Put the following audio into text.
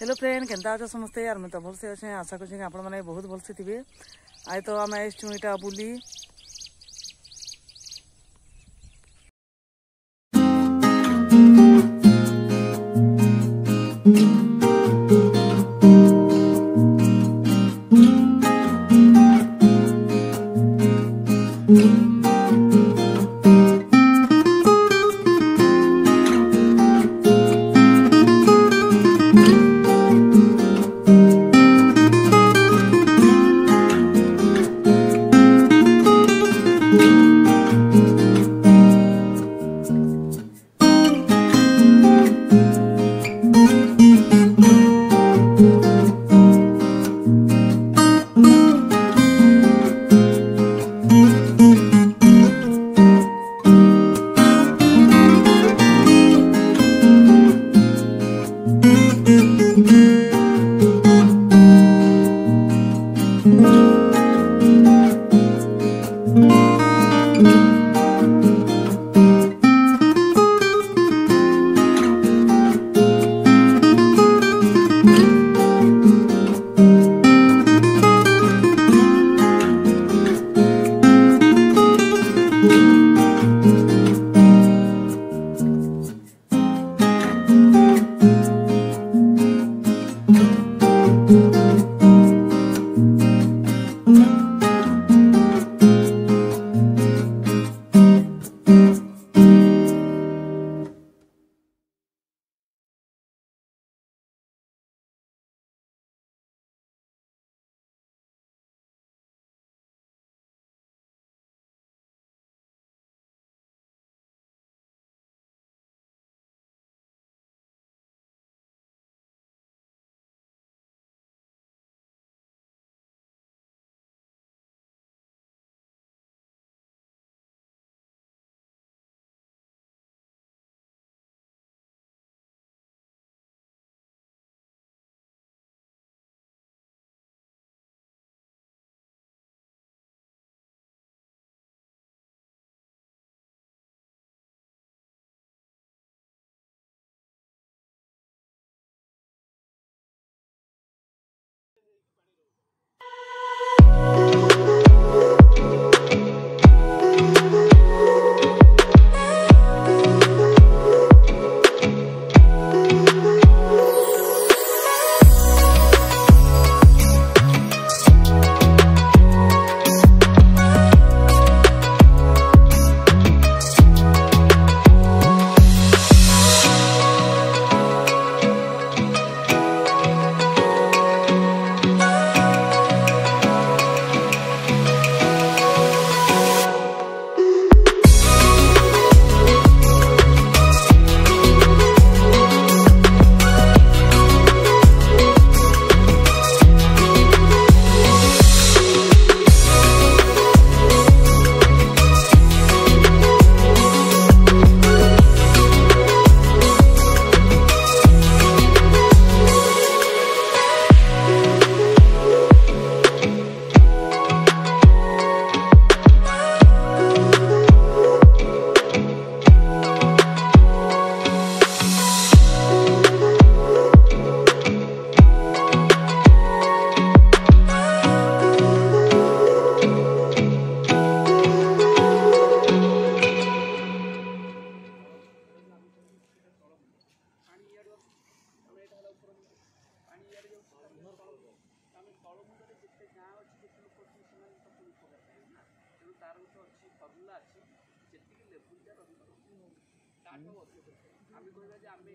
Hello friend কেনা অছ সমস্তে আর মুই তো ভালসে অছে আশা করছি আপন মানে বহুত ভালসে থিবে আজ তো আমি আসছু এটা বুলি thank mm -hmm. you बुली ତାର ಜಿಲ್ಲಾ ಹಚ್ಚಿ ಚೆತ್ತಿಗೆ ಪೂಜಾರ ಅದು ನಾಟಕ ಒತ್ತು ಆಮೇಲೆ ಕೊಡೋದು ಆಮೇಲೆ